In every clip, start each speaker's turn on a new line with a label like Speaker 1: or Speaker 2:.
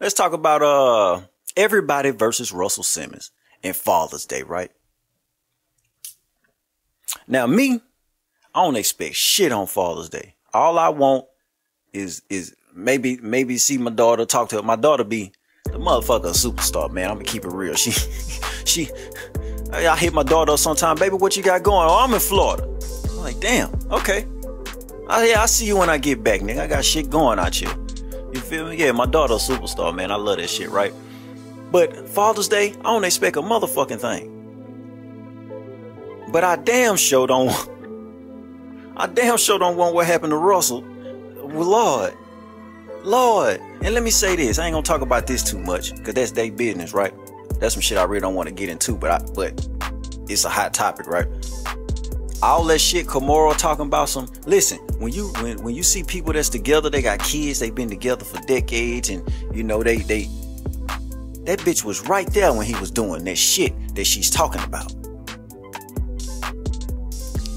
Speaker 1: Let's talk about uh everybody versus Russell Simmons and Father's Day, right? Now me, I don't expect shit on Father's Day. All I want is is maybe maybe see my daughter talk to her. My daughter be the motherfucker superstar, man. I'm gonna keep it real. She she I hit my daughter sometime, baby, what you got going? Oh, I'm in Florida. I'm like, damn, okay. I, yeah, I see you when I get back, nigga. I got shit going out here. You feel me? Yeah, my daughter a superstar, man. I love that shit, right? But Father's Day, I don't expect a motherfucking thing. But I damn sure don't. I damn sure don't want what happened to Russell. Lord, Lord. And let me say this: I ain't gonna talk about this too much, cause that's their business, right? That's some shit I really don't want to get into, but I, but it's a hot topic, right? All that shit Kimora talking about some. Listen, when you when when you see people that's together, they got kids, they've been together for decades, and you know they they that bitch was right there when he was doing that shit that she's talking about.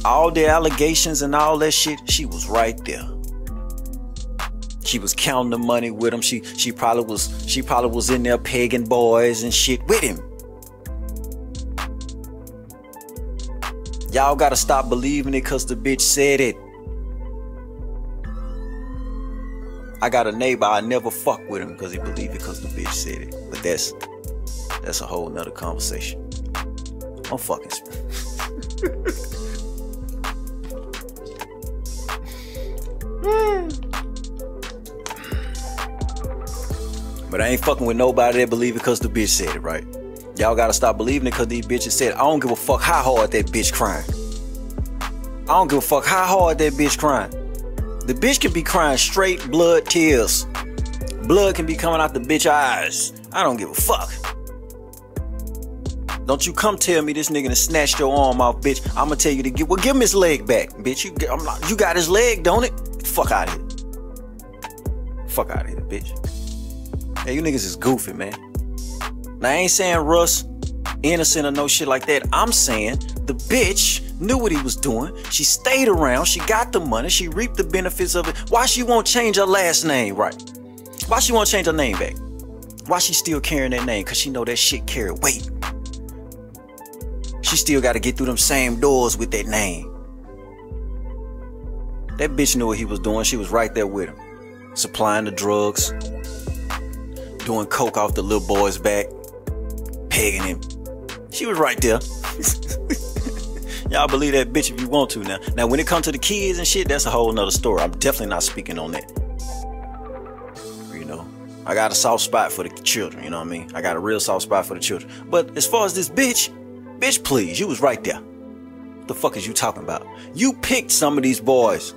Speaker 1: All the allegations and all that shit, she was right there. She was counting the money with him. She she probably was she probably was in there pegging boys and shit with him. Y'all gotta stop believing it cause the bitch said it. I got a neighbor, I never fuck with him because he believed it because the bitch said it. But that's that's a whole nother conversation. I'm fucking But I ain't fucking with nobody that believe it because the bitch said it, right? Y'all gotta stop believing it because these bitches said. I don't give a fuck how hard that bitch crying. I don't give a fuck how hard that bitch crying. The bitch can be crying straight blood tears. Blood can be coming out the bitch eyes. I don't give a fuck. Don't you come tell me this nigga to snatched your arm off, bitch. I'ma tell you to get well, give him his leg back, bitch. You, I'm not, you got his leg, don't it? Fuck out of here. Fuck out of here, bitch. Hey, you niggas is goofy, man. Now, I ain't saying Russ innocent or no shit like that. I'm saying the bitch knew what he was doing. She stayed around. She got the money. She reaped the benefits of it. Why she won't change her last name, right? Why she won't change her name back? Why she still carrying that name? Cause she know that shit carry weight. She still got to get through them same doors with that name. That bitch knew what he was doing. She was right there with him, supplying the drugs, doing coke off the little boy's back, pegging him. She was right there. Y'all believe that bitch if you want to now. Now, when it comes to the kids and shit, that's a whole nother story. I'm definitely not speaking on that. You know, I got a soft spot for the children, you know what I mean? I got a real soft spot for the children. But as far as this bitch, bitch, please, you was right there. What the fuck is you talking about? You picked some of these boys.